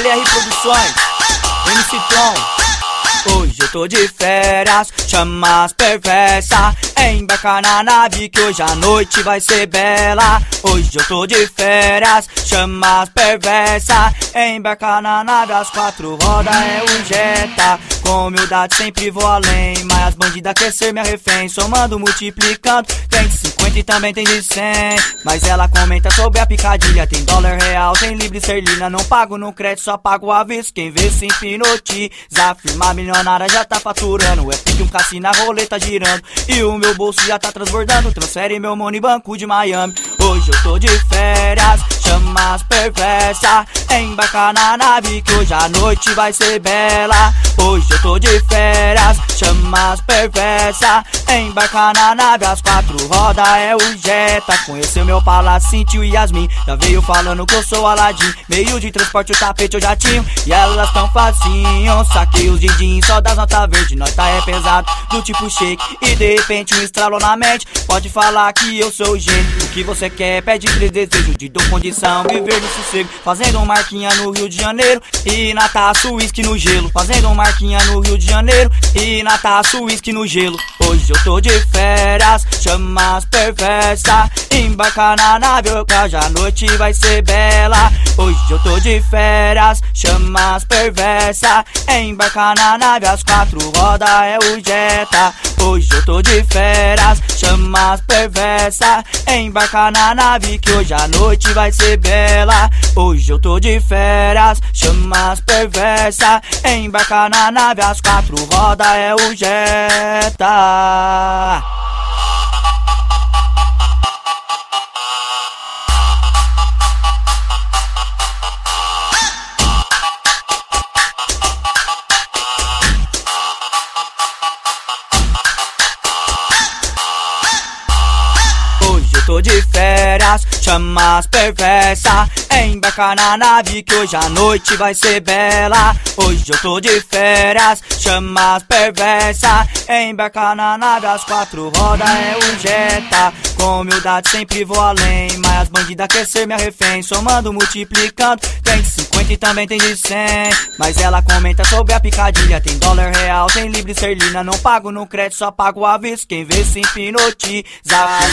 LR Produções, MC Tom. Hoje eu tô de férias, chama as perversa Embarca na nave que hoje a noite vai ser bela. Hoje eu tô de férias, chama as perversa Embarca na nave, as quatro rodas é o Jetta. Com humildade sempre vou além Mas as bandidas quer ser minha refém. Somando, multiplicando, tem de 50 e também tem de 100 Mas ela comenta sobre a picadilha. Tem dólar real, tem livre esterlina. Não pago no crédito, só pago a vez Quem vê se hipnotiza. Firma milionária já tá faturando. É pique um cassino, a roleta girando. E o meu bolso já tá transbordando. Transfere meu money banco de Miami Hoje eu tô de férias Chama as perversa. Embarca na nave que hoje a noite vai ser bela. Hoje eu tô de férias Chama as perversa. Embarca na nave as quatro rodas é o Jetta. Conheceu meu palácio, sentiu Yasmin Já veio falando que eu sou Aladdin. Meio de transporte, o tapete eu já tinha E elas tão facinho. Saquei os din só das notas verdes Nós tá é pesado, do tipo shake E de repente um estralo na mente. Pode falar que eu sou gênio O que você quer, pede três desejos De dou condição, viver no sossego. Fazendo marquinha no Rio de Janeiro E na taça uísque no gelo. Fazendo marquinha no Rio de Janeiro E na taça uísque no gelo Hoje eu tô de férias Chama as perversa. Embarca na nave, hoje a noite vai ser bela. Hoje eu tô de férias Chama as perversa. Embarca na nave, as quatro rodas é o Jetta. Hoje eu tô de férias Chama as perversa. Embarca na nave que hoje a noite vai ser bela. Hoje eu tô de férias Chama as perversa. Embarca na nave, as quatro rodas é o Jetta tô as perversa. Embarca na nave que hoje a noite vai ser bela. Hoje eu tô de férias, chama as perversa Embarca na nave, as quatro rodas é o Jetta. Com humildade sempre vou além Mas as bandidas quer ser minha refém. Somando, multiplicando, tem de 50 e também tem de 100 Mas ela comenta sobre a picadilha Tem dólar real, tem livre esterlina Não pago no crédito, só pago a vez Quem vê se hipnotiza.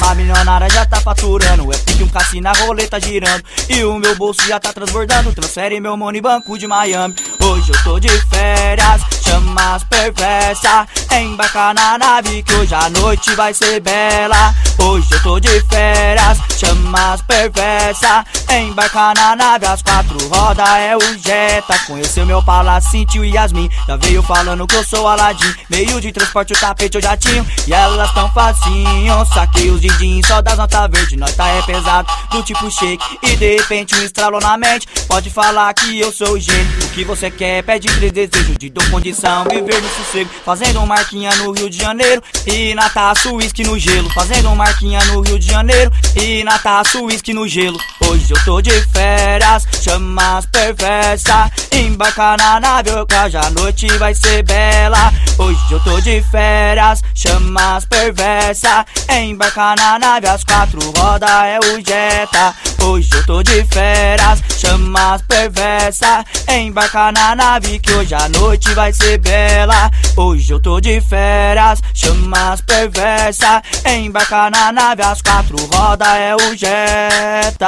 A milionária já tá faturando É pique um cassino, a roleta girando. E o meu bolso já tá transbordando Transfere meu money banco de Miami. Hoje eu tô de férias Chama as perversa Embarca na nave que hoje a noite vai ser bela Hoje eu tô de férias Chama as perversa. Embarca na nave as quatro rodas é o Jetta. Conheceu meu palácio, sentiu Yasmin. Já veio falando que eu sou Aladdin. Meio de transporte, o tapete eu já tinha. E elas tão facinho Saquei os din só das notas verdes Nós tá é pesado, do tipo shake. E de repente um estralo na mente. Pode falar que eu sou gênio que você quer, pede três desejos De dou condição, viver no sossego. Fazendo marquinha no Rio de Janeiro E na taça uísque no gelo. Fazendo marquinha no Rio de Janeiro E na taça uísque no gelo Hoje eu tô de férias Chama as perversa. Embarca na nave, hoje a noite vai ser bela. Hoje eu tô de férias Chama as perversa. Embarca na nave, as quatro rodas é o Jetta. Hoje eu tô de férias Chama as perversa. Embarca na nave que hoje a noite vai ser bela Hoje eu tô de férias Chama as perversa Embarca na nave, as quatro rodas é o Jetta